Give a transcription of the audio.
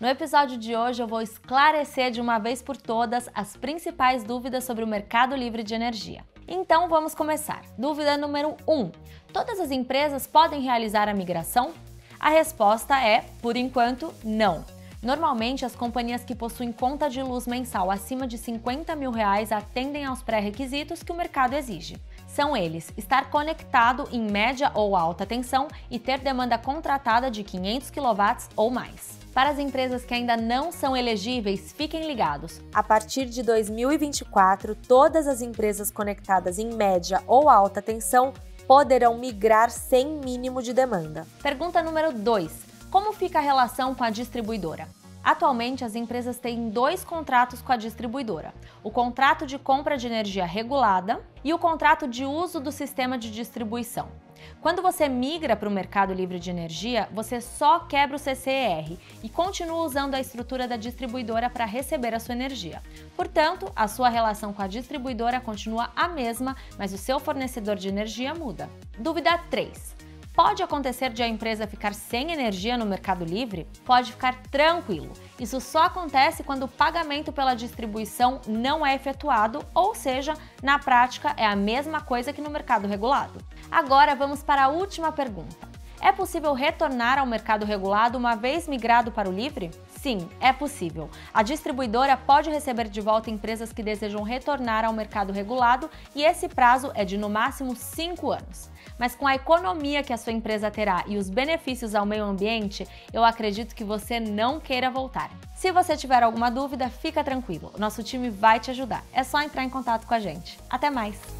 No episódio de hoje eu vou esclarecer de uma vez por todas as principais dúvidas sobre o mercado livre de energia. Então vamos começar. Dúvida número 1: um, Todas as empresas podem realizar a migração? A resposta é, por enquanto, não. Normalmente, as companhias que possuem conta de luz mensal acima de 50 mil reais atendem aos pré-requisitos que o mercado exige. São eles estar conectado em média ou alta tensão e ter demanda contratada de 500 kW ou mais. Para as empresas que ainda não são elegíveis, fiquem ligados. A partir de 2024, todas as empresas conectadas em média ou alta tensão poderão migrar sem mínimo de demanda. Pergunta número 2. Como fica a relação com a distribuidora? Atualmente, as empresas têm dois contratos com a distribuidora: o contrato de compra de energia regulada e o contrato de uso do sistema de distribuição. Quando você migra para o mercado livre de energia, você só quebra o CCR e continua usando a estrutura da distribuidora para receber a sua energia. Portanto, a sua relação com a distribuidora continua a mesma, mas o seu fornecedor de energia muda. Dúvida 3. Pode acontecer de a empresa ficar sem energia no Mercado Livre? Pode ficar tranquilo. Isso só acontece quando o pagamento pela distribuição não é efetuado, ou seja, na prática é a mesma coisa que no mercado regulado. Agora vamos para a última pergunta. É possível retornar ao mercado regulado uma vez migrado para o livre? Sim, é possível. A distribuidora pode receber de volta empresas que desejam retornar ao mercado regulado e esse prazo é de no máximo 5 anos. Mas com a economia que a sua empresa terá e os benefícios ao meio ambiente, eu acredito que você não queira voltar. Se você tiver alguma dúvida, fica tranquilo, nosso time vai te ajudar. É só entrar em contato com a gente. Até mais!